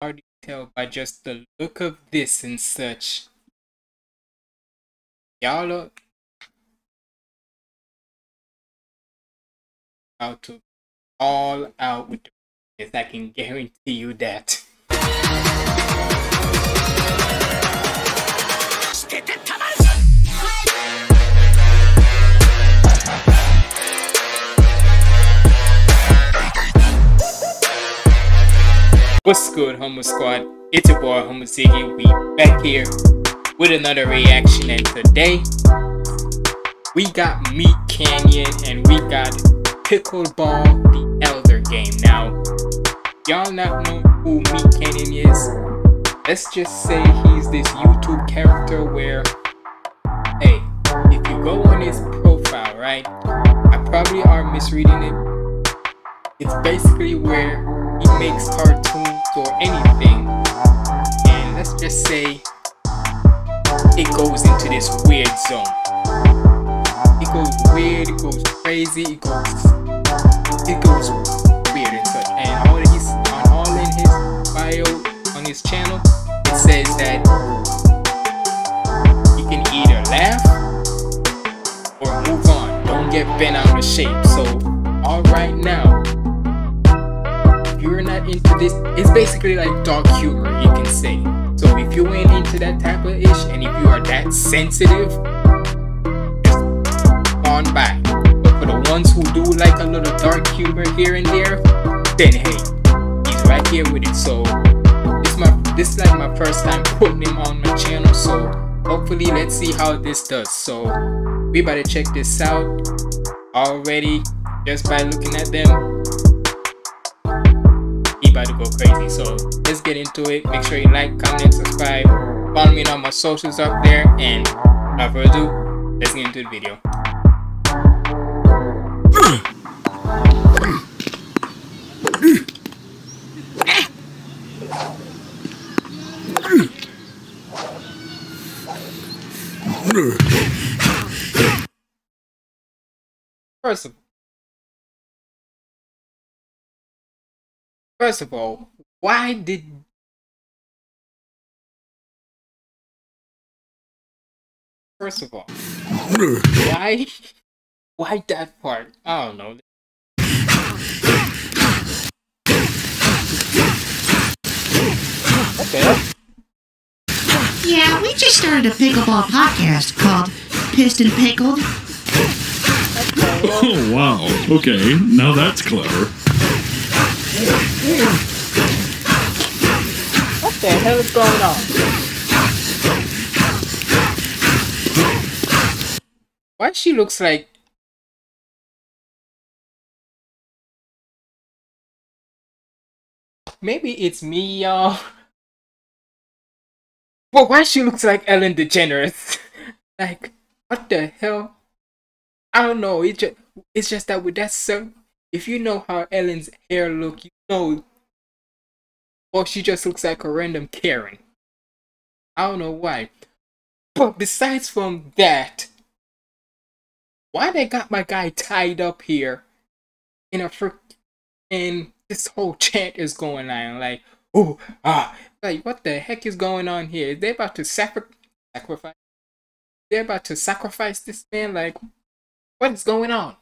hard to tell by just the look of this and such. Y'all look out to all out with the I can guarantee you that. What's good, Humble Squad? It's your boy, Humble Ziggy. We back here with another reaction, and today we got Meat Canyon and we got Pickleball the Elder game. Now, y'all not know who Meat Canyon is? Let's just say he's this YouTube character where, hey, if you go on his profile, right? I probably are misreading it. It's basically where he makes cartoons or anything, and let's just say it goes into this weird zone. It goes weird, it goes crazy, it goes it goes weird and such. And all his on all in his bio on his channel, it says that you can either laugh or move on. Don't get bent out of shape. So all right now into this, it's basically like dark humor, you can say. So if you ain't into that type of ish, and if you are that sensitive, just on by. But for the ones who do like a little dark humor here and there, then hey, he's right here with it. So this my this is like my first time putting him on my channel. So hopefully let's see how this does. So we better check this out already just by looking at them about to go crazy. So let's get into it. Make sure you like, comment, subscribe. Follow me on my socials up there. And without further ado, let's get into the video. First of all, First of all, why did First of all, why why that part? I don't know. Okay. Yeah, we just started a pickleball podcast called Pissed and Pickled. Oh, wow. Okay, now that's clever. What the hell is going on? Why she looks like Maybe it's me, y'all. But why she looks like Ellen DeGeneres? like, what the hell? I don't know. It just, it's just that with that certain if you know how Ellen's hair look, you know, or she just looks like a random Karen. I don't know why. But besides from that, why they got my guy tied up here in a frick and this whole chant is going on like, oh, ah, like what the heck is going on here? They about to sacri- sacrifice? They're about to sacrifice this man? Like, what is going on?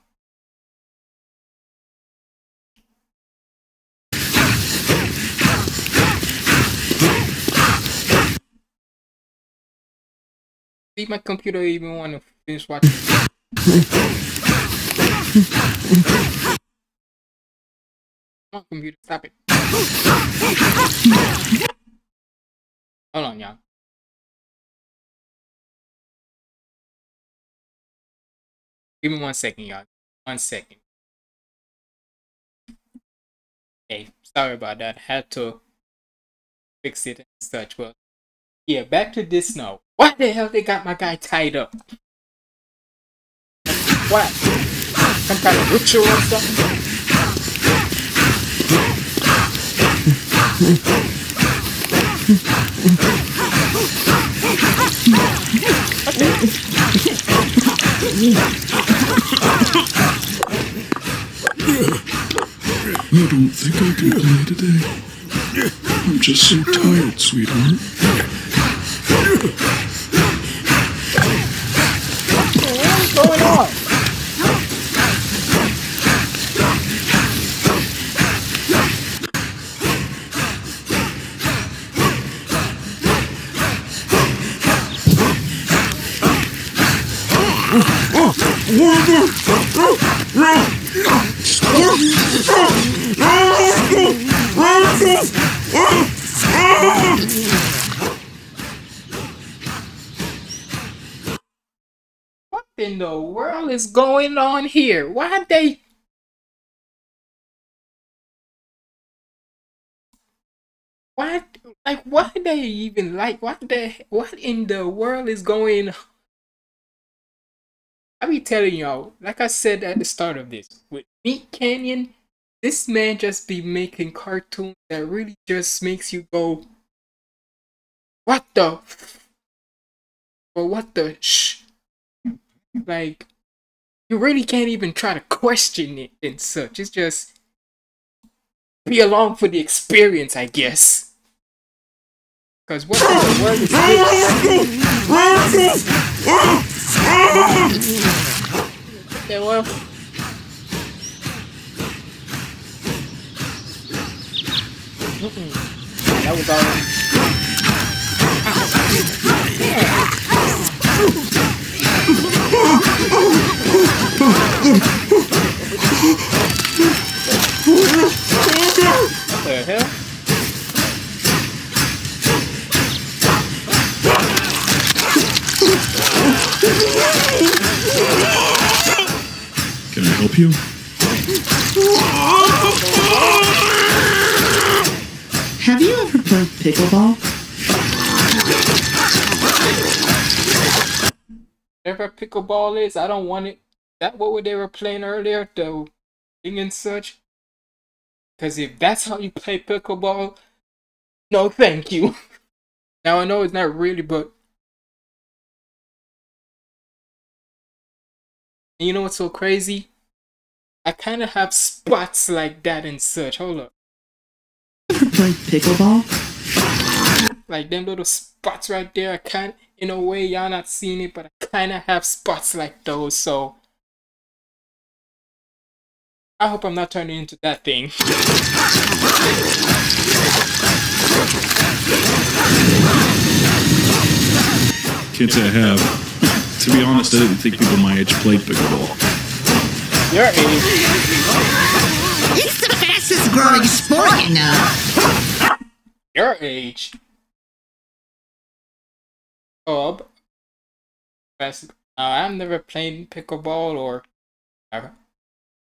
See, my computer even want to finish watching. Come on, computer, stop it. Hold on, y'all. Give me one second, y'all. One second. Hey, sorry about that. Had to fix it and such. Well, yeah, back to this now. Why the hell they got my guy tied up? What? Some kind of ritual or something? I don't think I can play today. I'm just so tired, sweetheart. What's going on? What in the world is going on here? Why they What like why they even like what the what in the world is going I be telling y'all, like I said at the start of this, with Meat Canyon, this man just be making cartoons that really just makes you go, what the, or what the sh, like, you really can't even try to question it and such. It's just be along for the experience, I guess. Cause what the world is this? Okay, well. Mm-mm. That was all. Help you? Have you ever played pickleball? Whatever pickleball is, I don't want it. That what they were playing earlier, the thing and such. Cause if that's how you play pickleball, no thank you. now I know it's not really, but And you know what's so crazy? I kind of have spots like that and such. Hold up. Ever played pickleball? Like them little spots right there. I can't, in a way, y'all not seeing it, but I kind of have spots like those. So I hope I'm not turning into that thing. Can't say I have. to be honest, I didn't think people my age played pickleball. Your age. It's the fastest growing sport, you know. Your age. Oh, b- bas- uh, I'm never playing pickleball or. Uh,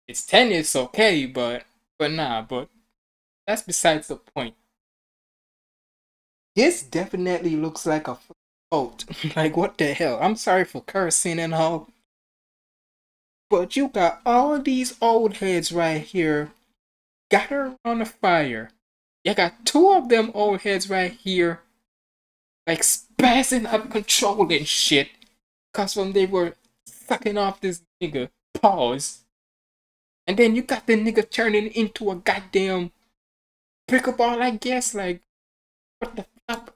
it's tennis, okay, but but nah, but that's besides the point. This definitely looks like a boat. like what the hell? I'm sorry for cursing and all, but you got all these old heads right here, gathered on the fire. You got two of them old heads right here, like spazzing up controlling control shit. Cause when they were sucking off this nigga pause. And then you got the nigga turning into a goddamn pickleball, I guess. Like, what the fuck?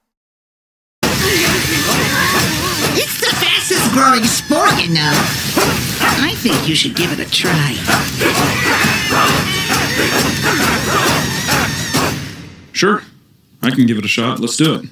It's the fastest growing sport, you know. I think you should give it a try. Sure, I can give it a shot. Let's do it.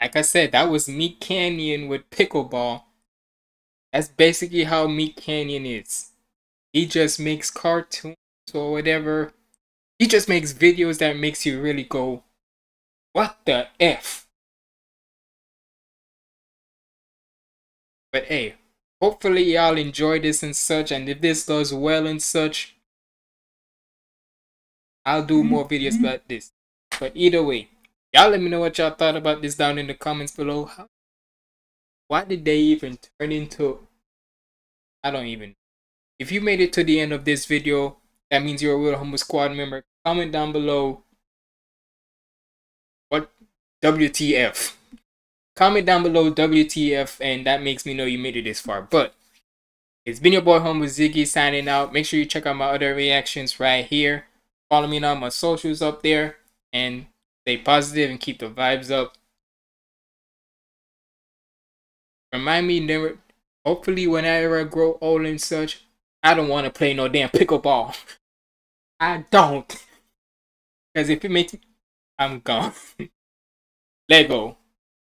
Like I said, that was Meat Canyon with pickleball. That's basically how Meat Canyon is. He just makes cartoons or whatever. He just makes videos that makes you really go, what the F? But hey, hopefully y'all enjoy this and such, and if this does well and such, I'll do more videos about this. But either way, y'all let me know what y'all thought about this down in the comments below. How, why did they even turn into... I don't even... If you made it to the end of this video, that means you're a real Humble Squad member. Comment down below what WTF. Comment down below WTF and that makes me know you made it this far. But it's been your boy Humble Ziggy signing out. Make sure you check out my other reactions right here. Follow me on my socials up there and stay positive and keep the vibes up. Remind me never hopefully whenever I grow old and such, I don't want to play no damn pickleball. I don't. Because if it makes me, I'm gone. Let go.